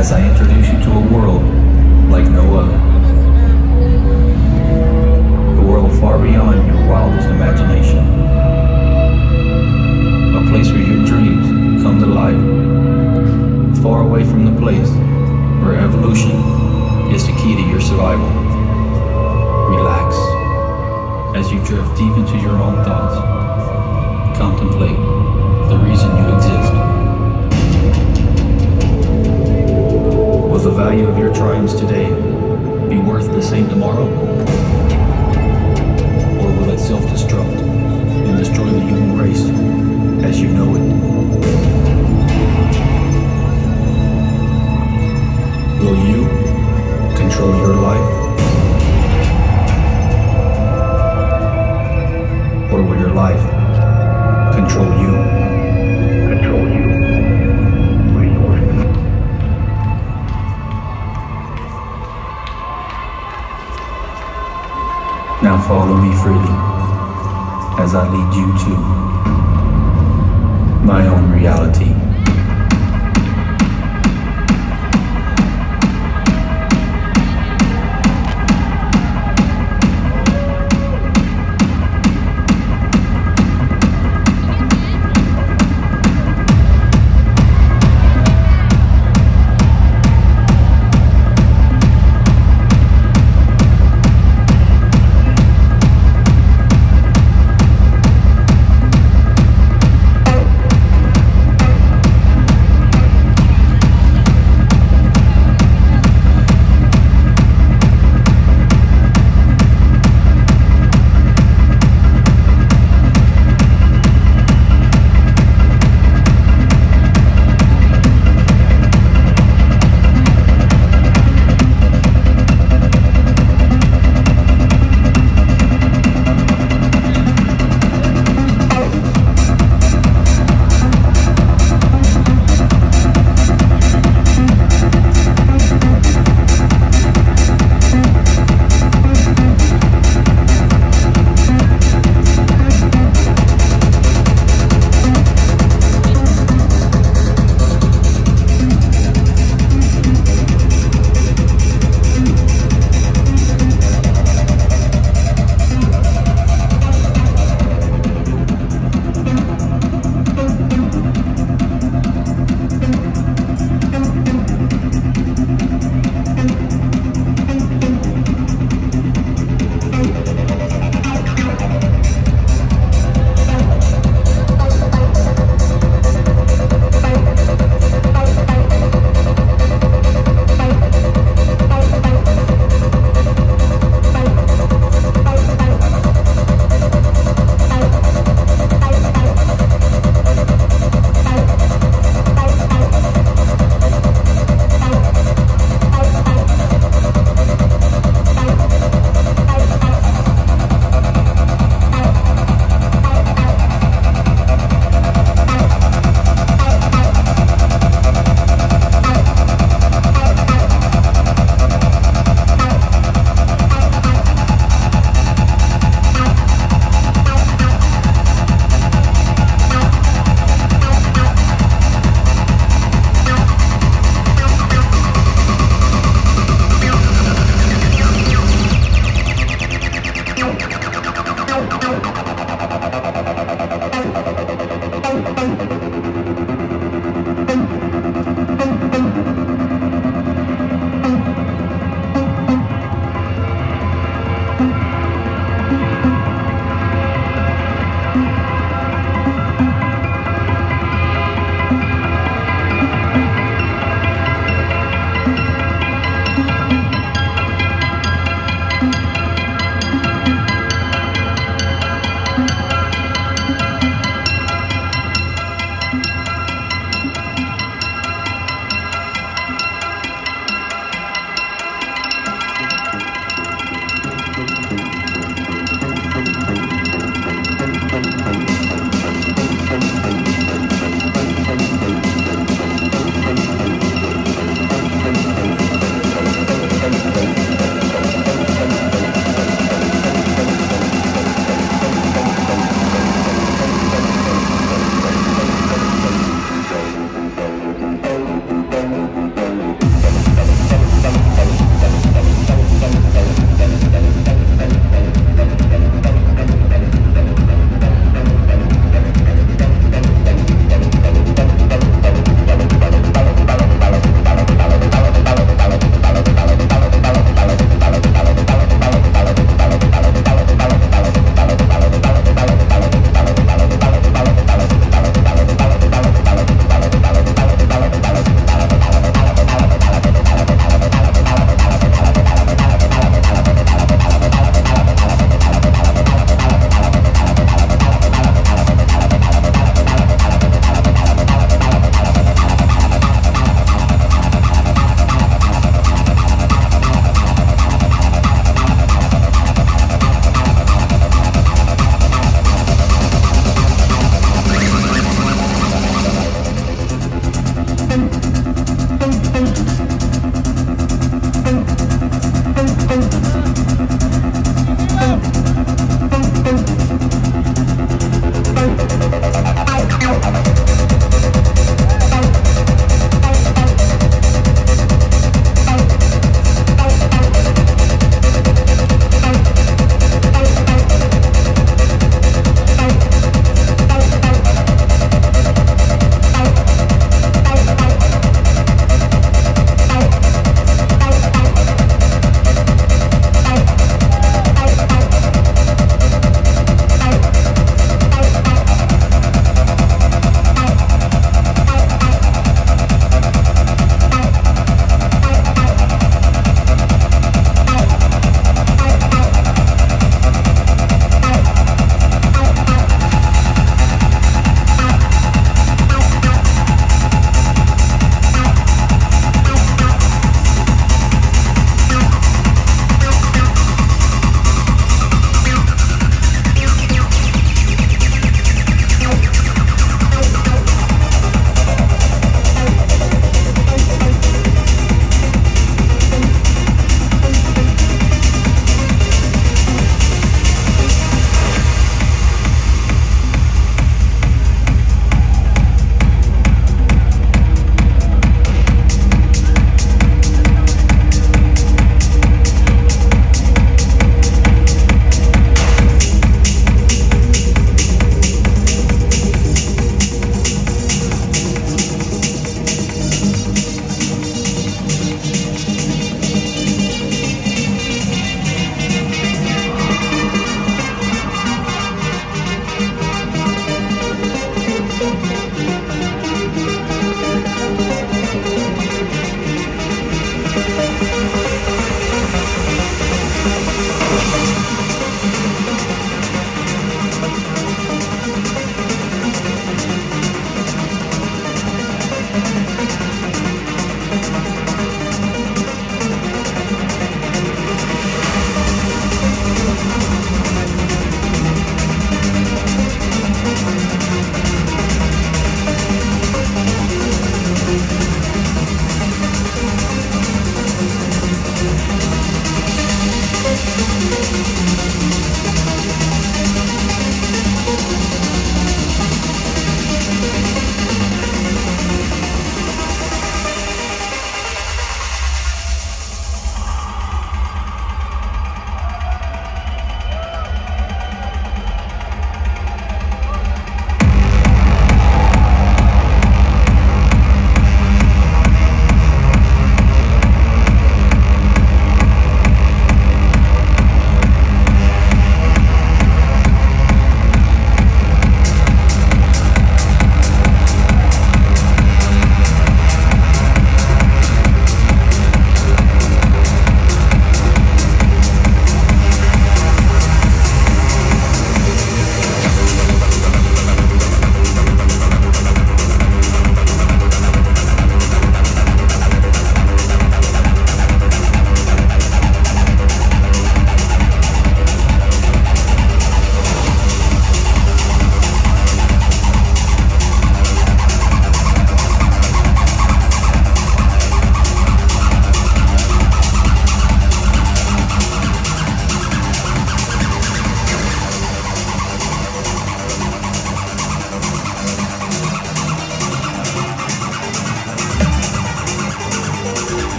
as I introduce you to a world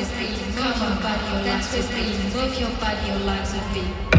with me, move your body, dance with me, move your body, your legs and feet.